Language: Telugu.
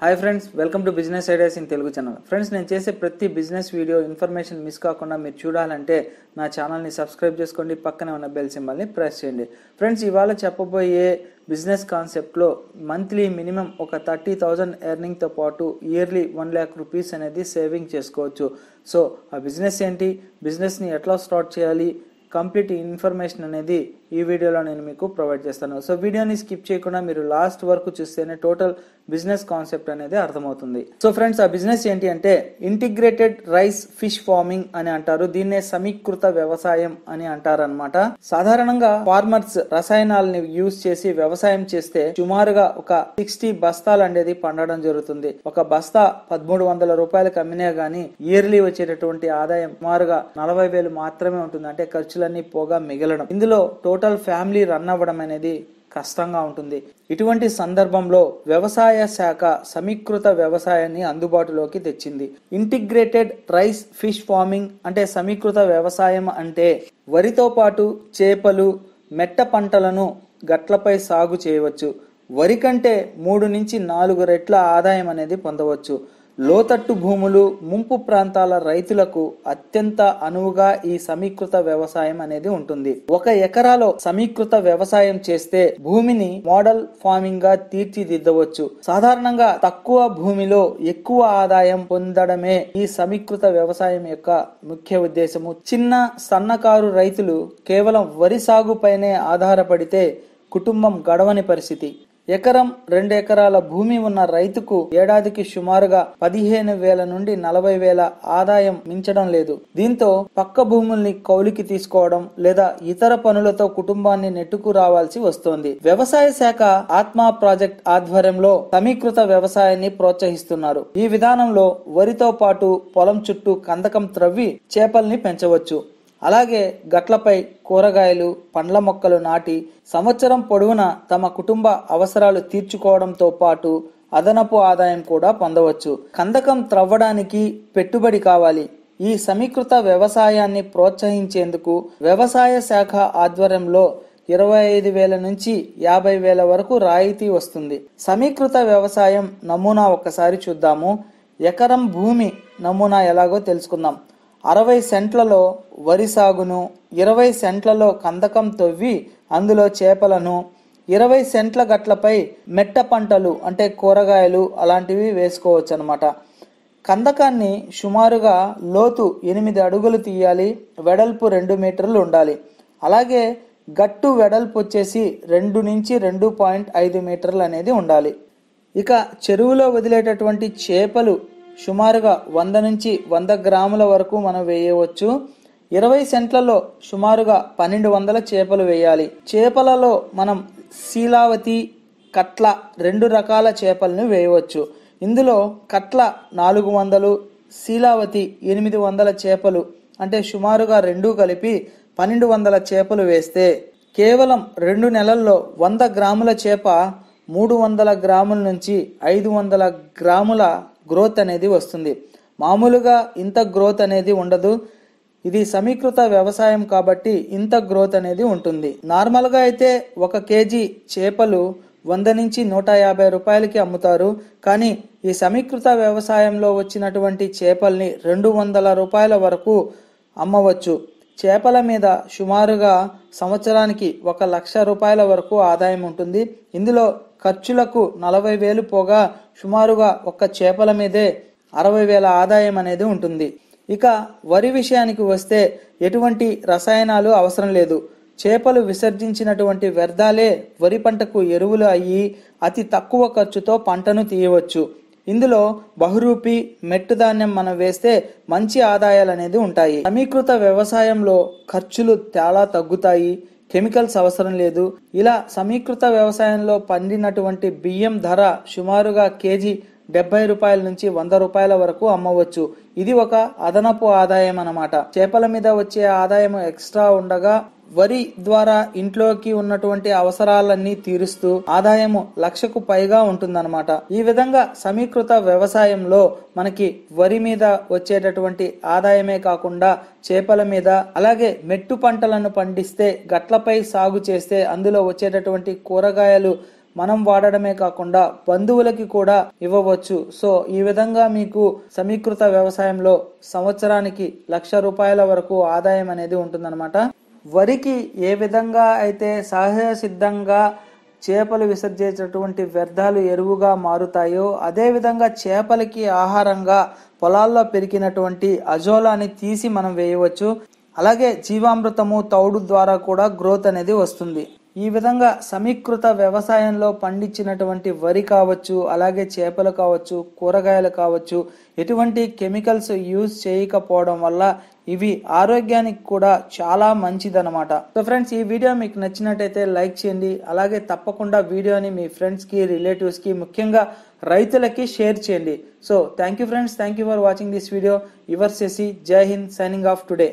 Hi friends welcome to business ideas in Telugu channel friends నేను చేసే ప్రతి బిజినెస్ వీడియో ఇన్ఫర్మేషన్ మిస్ కాకుండా మీరు చూడాలంటే నా ఛానల్ని సబ్స్క్రైబ్ చేసుకోండి పక్కనే ఉన్న బెల్ సింబల్ని ప్రెస్ చేయండి. ఫ్రెండ్స్ ఇవాళ చెప్పబోయే బిజినెస్ కాన్సెప్ట్లో మంత్లీ మినిమం ఒక థర్టీ థౌజండ్ ఎర్నింగ్తో పాటు ఇయర్లీ వన్ ల్యాక్ రూపీస్ అనేది సేవింగ్ చేసుకోవచ్చు. సో ఆ బిజినెస్ ఏంటి? బిజినెస్ని ఎట్లా స్టార్ట్ చేయాలి? కంప్లీట్ ఇన్ఫర్మేషన్ అనేది ఈ వీడియోలో నేను మీకు ప్రొవైడ్ చేస్తాను. సో వీడియోని స్కిప్ చేయకుండా మీరు లాస్ట్ వరకు చూస్తేనే టోటల్ బిజినెస్ కాన్సెప్ట్ అనేది అర్థమవుతుంది. సో ఫ్రెండ్స్ ఆ బిజినెస్ ఏంటి అంటే ఇంటిగ్రేటెడ్ రైస్ ఫిష్ ఫార్మింగ్ అని అంటారు. దీన్నే సమీకృత వ్యవసాయం అని అంటారనమాట సాధారణంగా ఫార్మర్స్ రసాయనాలని యూజ్ చేసి వ్యవసాయం చేస్తే సుమారుగా ఒక సిక్స్టీ బస్తాలు అనేది పండడం జరుగుతుంది. ఒక బస్తా పదమూడు వందల రూపాయలకు అమ్మినా గానీ ఇయర్లీ వచ్చేటటువంటి ఆదాయం సుమారుగా నలభై వేలు మాత్రమే ఉంటుంది. అంటే ఖర్చులన్నీ పోగా మిగలడం. ఇందులో టోటల్ ఫ్యామిలీ రన్ అవ్వడం అనేది కష్టంగా ఉంటుంది. ఇటువంటి సందర్భంలో వ్యవసాయ శాఖ సమీకృత వ్యవసాయాన్ని అందుబాటులోకి తెచ్చింది. ఇంటిగ్రేటెడ్ రైస్ ఫిష్ ఫార్మింగ్ అంటే సమీకృత వ్యవసాయం అంటే వరితో పాటు చేపలు మెట్ట పంటలను గట్లపై సాగు చేయవచ్చు. వరి కంటే మూడు నుంచి నాలుగు రెట్ల ఆదాయం అనేది పొందవచ్చు. లోతట్టు భూములు ముంపు ప్రాంతాల రైతులకు అత్యంత అనువుగా ఈ సమీకృత వ్యవసాయం అనేది ఉంటుంది. ఒక ఎకరాలో సమీకృత వ్యవసాయం చేస్తే భూమిని మోడల్ ఫార్మింగ్గా తీర్చిదిద్దవచ్చు. సాధారణంగా తక్కువ భూమిలో ఎక్కువ ఆదాయం పొందడమే ఈ సమీకృత వ్యవసాయం యొక్క ముఖ్య ఉద్దేశము. చిన్న సన్నకారు రైతులు కేవలం వరి సాగుపైనే ఆధారపడితే కుటుంబం గడవని పరిస్థితి. ఎకరం రెండు ఎకరాల భూమి ఉన్న రైతుకు ఏడాదికి సుమారుగా పదిహేను వేల నుండి నలభై వేల ఆదాయం మించడం లేదు. దీంతో పక్క భూముల్ని కౌలికి తీసుకోవడం లేదా ఇతర పనులతో కుటుంబాన్ని నెట్టుకు రావాల్సి వస్తోంది. వ్యవసాయ శాఖ ఆత్మ ప్రాజెక్ట్ ఆధ్వర్యంలో సమీకృత వ్యవసాయాన్ని ప్రోత్సహిస్తున్నారు. ఈ విధానంలో వరితో పాటు పొలం చుట్టూ కందకం త్రవ్వి చేపల్ని పెంచవచ్చు. అలాగే గట్లపై కూరగాయలు పండ్ల మొక్కలు నాటి సంవత్సరం పొడవునా తమ కుటుంబ అవసరాలు తీర్చుకోవడంతో పాటు అదనపు ఆదాయం కూడా పొందవచ్చు. కందకం త్రవ్వడానికి పెట్టుబడి కావాలి. ఈ సమీకృత వ్యవసాయాన్ని ప్రోత్సహించేందుకు వ్యవసాయ శాఖ ఆధ్వర్యంలో ఇరవై ఐదు వేల నుంచి యాభై వేల వరకు రాయితీ వస్తుంది. సమీకృత వ్యవసాయం నమూనా ఒక్కసారి చూద్దాము. ఎకరం భూమి నమూనా ఎలాగో తెలుసుకుందాం. అరవై సెంట్లలో వరి సాగును ఇరవై సెంట్లలో కందకం తవ్వి అందులో చేపలను ఇరవై సెంట్ల గట్లపై మెట్ట పంటలు అంటే కూరగాయలు అలాంటివి వేసుకోవచ్చు అనమాట కందకాన్ని సుమారుగా లోతు ఎనిమిది అడుగులు తీయాలి వెడల్పు రెండు మీటర్లు ఉండాలి. అలాగే గట్టు వెడల్పు వచ్చేసి రెండు నుంచి రెండు పాయింట్ ఐదు మీటర్లు అనేది ఉండాలి. ఇక చెరువులో వదిలేటటువంటి చేపలు సుమారుగా వంద నుంచి వంద గ్రాముల వరకు మనం వేయవచ్చు. ఇరవై సెంట్లలో సుమారుగా పన్నెండు వందల చేపలు వేయాలి. చేపలలో మనం శీలావతి కట్ల రెండు రకాల చేపలను వేయవచ్చు. ఇందులో కట్ల నాలుగు వందలు శీలావతి ఎనిమిది వందల చేపలు అంటే సుమారుగా రెండు కలిపి పన్నెండు వందల చేపలు వేస్తే కేవలం రెండు నెలల్లో వంద గ్రాముల చేప మూడు వందల గ్రాముల నుంచి ఐదు వందల గ్రాముల గ్రోత్ అనేది వస్తుంది. మామూలుగా ఇంత గ్రోత్ అనేది ఉండదు. ఇది సమీకృత వ్యవసాయం కాబట్టి ఇంత గ్రోత్ అనేది ఉంటుంది. నార్మల్గా అయితే ఒక కేజీ చేపలు వంద నుంచి నూట యాభై రూపాయలకి అమ్ముతారు. కానీ ఈ సమీకృత వ్యవసాయంలో వచ్చినటువంటి చేపల్ని రెండు వందల రూపాయల వరకు అమ్మవచ్చు. చేపల మీద సుమారుగా సంవత్సరానికి ఒక లక్ష రూపాయల వరకు ఆదాయం ఉంటుంది. ఇందులో ఖర్చులకు నలభై వేలు పోగా సుమారుగా ఒక్క చేపల మీదే అరవై వేల ఆదాయం అనేది ఉంటుంది. ఇక వరి విషయానికి వస్తే ఎటువంటి రసాయనాలు అవసరం లేదు. చేపలు విసర్జించినటువంటి వ్యర్థాలే వరి పంటకు ఎరువులు అయ్యి అతి తక్కువ ఖర్చుతో పంటను తీయవచ్చు. ఇందులో బహురూపి మెట్టు ధాన్యం మనం వేస్తే మంచి ఆదాయాలు అనేది ఉంటాయి. సమీకృత వ్యవసాయంలో ఖర్చులు చాలా తగ్గుతాయి. కెమికల్స్ అవసరం లేదు. ఇలా సమీకృత వ్యవసాయంలో పండినటువంటి బియ్యం ధర సుమారుగా కేజీ డెబ్బై రూపాయల నుంచి వంద రూపాయల వరకు అమ్మవచ్చు. ఇది ఒక అదనపు ఆదాయం అన్నమాట చేపల మీద వచ్చే ఆదాయం ఎక్స్ట్రా ఉండగా వరి ద్వారా ఇంట్లోకి ఉన్నటువంటి అవసరాలన్నీ తీరుస్తూ ఆదాయము లక్షకు పైగా ఉంటుందన్నమాట. ఈ విధంగా సమీకృత వ్యవసాయంలో మనకి వరి మీద వచ్చేటటువంటి ఆదాయమే కాకుండా చేపల మీద అలాగే మెట్టు పంటలను పండిస్తే గట్లపై సాగు చేస్తే అందులో వచ్చేటటువంటి కూరగాయలు మనం వాడడమే కాకుండా బంధువులకి కూడా ఇవ్వవచ్చు. సో ఈ విధంగా మీకు సమీకృత వ్యవసాయంలో సంవత్సరానికి లక్ష రూపాయల వరకు ఆదాయం అనేది ఉంటుందన్నమాట. వరికి ఏ విధంగా అయితే సహజ సిద్ధంగా చేపలు విసర్జించేటటువంటి వ్యర్థాలు ఎరువుగా మారుతాయో అదేవిధంగా చేపలకి ఆహారంగా పొలాల్లో పెరిగినటువంటి అజోలాని తీసి మనం వేయవచ్చు. అలాగే జీవామృతము తౌడు ద్వారా కూడా గ్రోత్ అనేది వస్తుంది. ఈ విధంగా సమీకృత వ్యవసాయంలో పండించినటువంటి వరి కావచ్చు అలాగే చేపలు కావచ్చు కూరగాయలు కావచ్చు ఎటువంటి కెమికల్స్ యూజ్ చేయకపోవడం వల్ల ఇవి ఆరోగ్యానికి కూడా చాలా మంచిదన్నమాట. సో ఫ్రెండ్స్ ఈ వీడియో మీకు నచ్చినట్టయితే లైక్ చేయండి. అలాగే తప్పకుండా వీడియోని మీ ఫ్రెండ్స్కి రిలేటివ్స్కి ముఖ్యంగా రైతులకి షేర్ చేయండి. So thank you friends thank you for watching this video your సెసి జై హింద్ సైనింగ్ ఆఫ్ టుడే